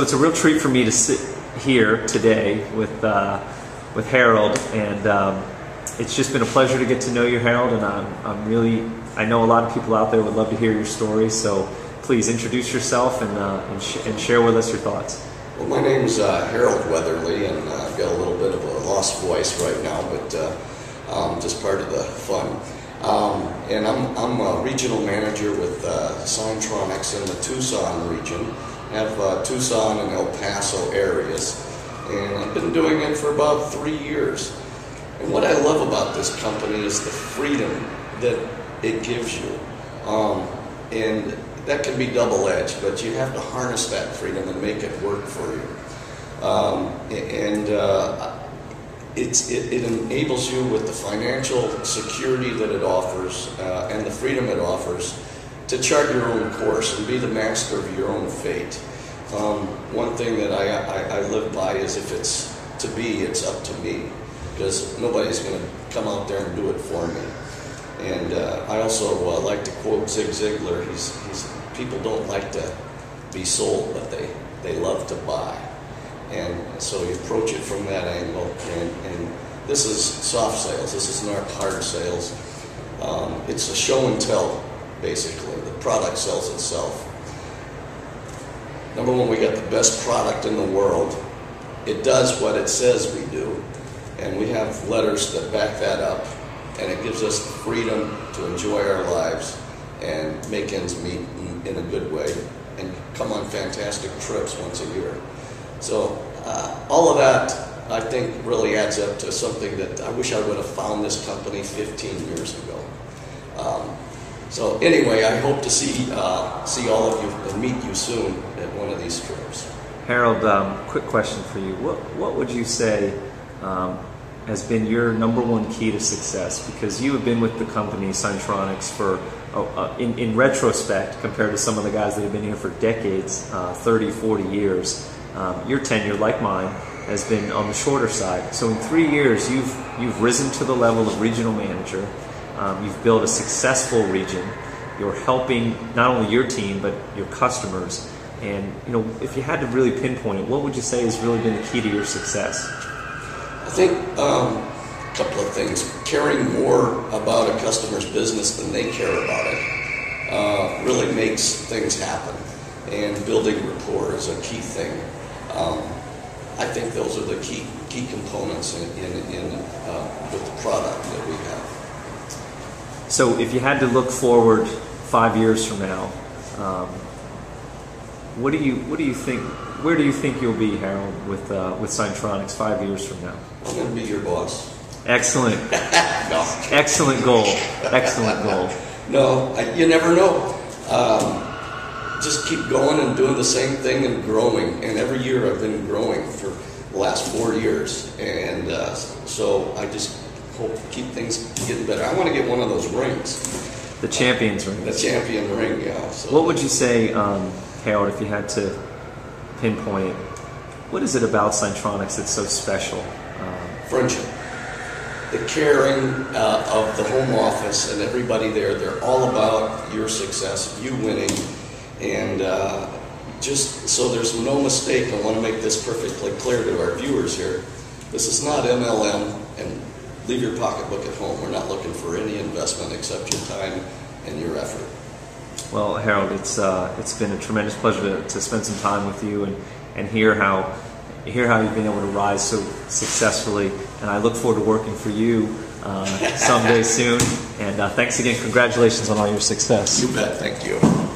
So it's a real treat for me to sit here today with uh, with Harold, and um, it's just been a pleasure to get to know you, Harold. And I'm, I'm really I know a lot of people out there would love to hear your story. So please introduce yourself and uh, and, sh- and, share with us your thoughts. Well, my name's uh, Harold Weatherly, and uh, I've got a little bit of a lost voice right now, but uh, um, just part of the fun. Um, and I'm, I'm a regional manager with uh, Signtronix in the Tucson region. Have uh, Tucson and El Paso areas. And I've been doing it for about three years. And what I love about this company is the freedom that it gives you. Um, and that can be double-edged, but you have to harness that freedom and make it work for you. Um, and uh, it, it, enables you with the financial security that it offers uh, and the freedom it offers to chart your own course and be the master of your own fate. Um, one thing that I, I, I, live by is if it's to be, it's up to me because nobody's going to come out there and do it for me. And uh, I also uh, like to quote Zig Ziglar. He's, he's, people don't like to be sold, but they, they love to buy. And so you approach it from that angle. And, and this is soft sales. This is not hard sales. Um, it's a show and tell, basically. Product sells itself. Number one, we got the best product in the world. It does what it says we do. And we have letters that back that up. And it gives us the freedom to enjoy our lives and make ends meet in, in a good way and come on fantastic trips once a year. So uh, all of that, I think, really adds up to something that I wish I would have found this company 15 years ago. Um, so anyway, I hope to see uh, see all of you and meet you soon at one of these trips. Harold, um, quick question for you. What what would you say um, has been your number one key to success? Because you have been with the company Signtronix for, oh, uh, in, in retrospect, compared to some of the guys that have been here for decades, uh, 30, 40 years um, your tenure, like mine, has been on the shorter side. So in three years, you've you've risen to the level of regional manager. Um, you've built a successful region. You're helping not only your team but your customers. And you know, if you had to really pinpoint it, what would you say has really been the key to your success? I think um, a couple of things: caring more about a customer's business than they care about it uh, really makes things happen. And building rapport is a key thing. Um, I think those are the key key components in, in, in uh, with the product that we have. So, if you had to look forward five years from now, um, what do you what do you think? Where do you think you'll be, Harold, with uh, with Signtronix five years from now? I'm going to be your boss. Excellent. no. Excellent goal. Excellent goal. No, I, you never know. Um, just keep going and doing the same thing and growing. And every year I've been growing for the last four years. And uh, so I just hope keep things getting better. I want to get one of those rings. The champion's ring. The champion ring, yeah. So. What would you say, um, Harold, if you had to pinpoint it? What is it about Signtronix that's so special? Um, Friendship. The caring uh, of the home office and everybody there, they're all about your success, you winning, and uh, just so there's no mistake, I want to make this perfectly clear to our viewers here. This is not MLM and leave your pocketbook at home. We're not looking for any investment except your time and your effort. Well, Harold, it's uh, it's been a tremendous pleasure to, to spend some time with you and, and hear how hear how you've been able to rise so successfully. And I look forward to working for you uh, someday soon. And uh, thanks again. Congratulations on all your success. You bet. Thank you.